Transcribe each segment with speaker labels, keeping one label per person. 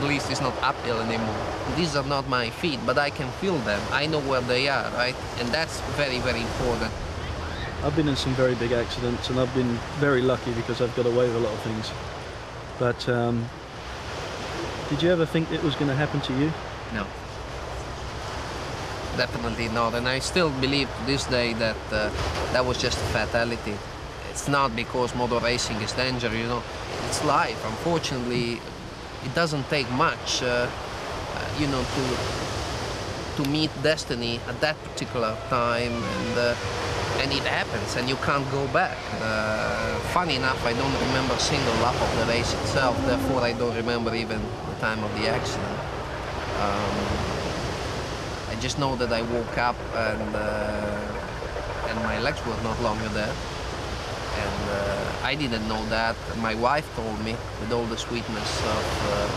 Speaker 1: At least it's not uphill anymore. These are not my feet, but I can feel them. I know where they are, right? And that's very, very important.
Speaker 2: I've been in some very big accidents, and I've been very lucky because I've got away with a lot of things. But um, did you ever think it was going to happen to you?
Speaker 1: No. Definitely not. And I still believe to this day that uh, that was just a fatality. It's not because motor racing is dangerous, you know. It's life. Unfortunately, it doesn't take much, uh, uh, you know, to to meet destiny at that particular time, and uh, and it happens, and you can't go back. Uh, funny enough, I don't remember a single lap of the race itself. Therefore, I don't remember even the time of the accident. Um, I just know that I woke up and uh, and my legs were not longer there. And uh, I didn't know that. My wife told me with all the sweetness of, uh,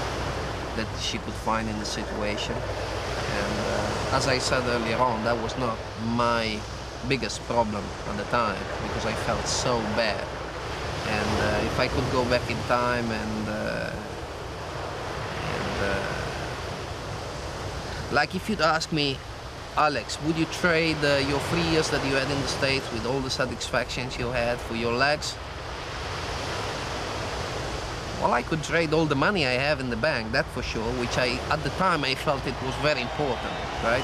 Speaker 1: that she could find in the situation. And uh, as I said earlier on, that was not my biggest problem at the time because I felt so bad. And uh, if I could go back in time and, uh, and uh, like if you'd ask me, Alex, would you trade uh, your three years that you had in the States with all the satisfactions you had for your legs? Well, I could trade all the money I have in the bank, that for sure, which I, at the time, I felt it was very important, right?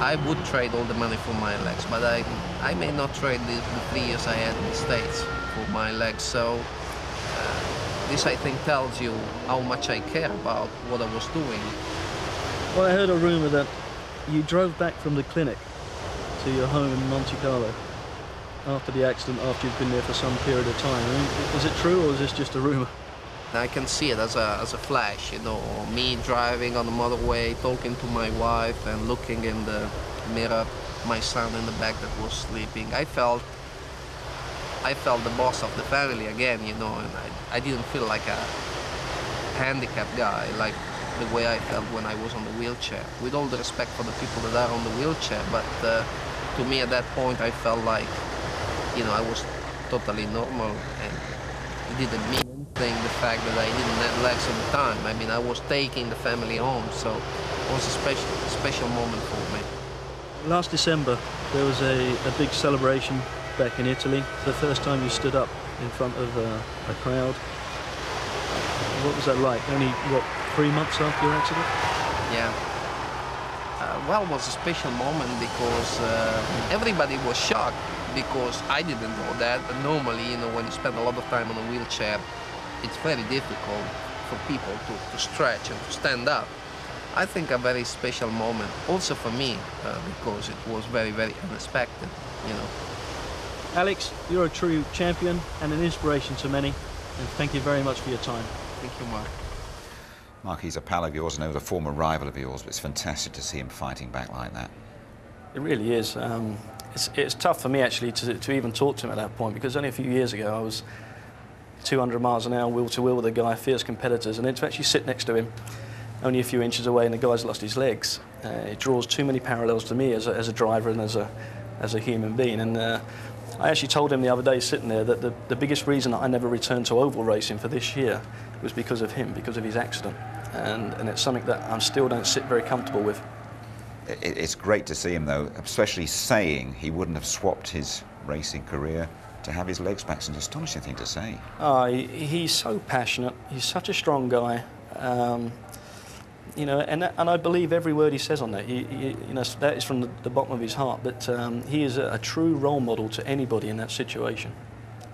Speaker 1: I would trade all the money for my legs, but I, I may not trade the, the three years I had in the States for my legs. So uh, this, I think, tells you how much I care about what I was doing.
Speaker 2: Well, I heard a rumor that you drove back from the clinic to your home in Monte Carlo after the accident, after you've been there for some period of time. I mean, is it true or is this just a rumor?
Speaker 1: I can see it as a, as a flash, you know, me driving on the motorway, talking to my wife and looking in the mirror, my son in the back that was sleeping. I felt, I felt the boss of the family again, you know, and I, I didn't feel like a handicapped guy, like the way I felt when I was on the wheelchair. With all the respect for the people that are on the wheelchair, but uh, to me at that point I felt like, you know, I was totally normal and it didn't mean anything the fact that I didn't have legs at the time. I mean, I was taking the family home, so it was a special, special moment for me.
Speaker 2: Last December, there was a, a big celebration back in Italy. The first time you stood up in front of uh, a crowd. What was that like? Only, what, three months after your accident?
Speaker 1: Yeah. Uh, well, it was a special moment because uh, everybody was shocked because I didn't know that. But normally, you know, when you spend a lot of time on a wheelchair, it's very difficult for people to, to stretch and to stand up. I think a very special moment, also for me, uh, because it was very, very unexpected, you know.
Speaker 2: Alex, you're a true champion and an inspiration to many, and thank you very much for your time.
Speaker 1: Thank you, Mark.
Speaker 3: Mark, he's a pal of yours and was a former rival of yours, but it's fantastic to see him fighting back like that.
Speaker 4: It really is. Um, it's, it's tough for me actually to, to even talk to him at that point because only a few years ago I was 200 miles an hour wheel to wheel with a guy, fierce competitors, and then to actually sit next to him only a few inches away and the guy's lost his legs. Uh, it draws too many parallels to me as a, as a driver and as a, as a human being. And uh, I actually told him the other day sitting there that the, the biggest reason that I never returned to oval racing for this year was because of him, because of his accident. And, and it's something that I still don't sit very comfortable with.
Speaker 3: It's great to see him, though, especially saying he wouldn't have swapped his racing career to have his legs back. It's an astonishing thing to say.
Speaker 4: Oh, he, he's so passionate. He's such a strong guy. Um, you know, and, and I believe every word he says on that. He, he you know, that is from the, the, bottom of his heart. But um, he is a, a true role model to anybody in that situation.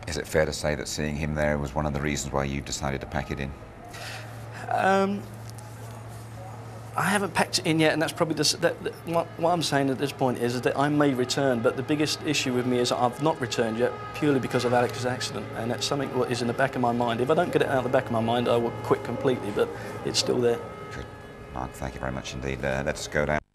Speaker 3: Is it fair to say that seeing him there was one of the reasons why you decided to pack it in?
Speaker 4: Um, I haven't packed it in yet, and that's probably the, that, that, what, what, I'm saying at this point is, is, that I may return, but the biggest issue with me is I've not returned yet purely because of Alex's accident, and that's something that is in the back of my mind. If I don't get it out of the back of my mind, I will quit completely, but it's still there.
Speaker 3: Mark, thank you very much indeed. Uh, let's go down.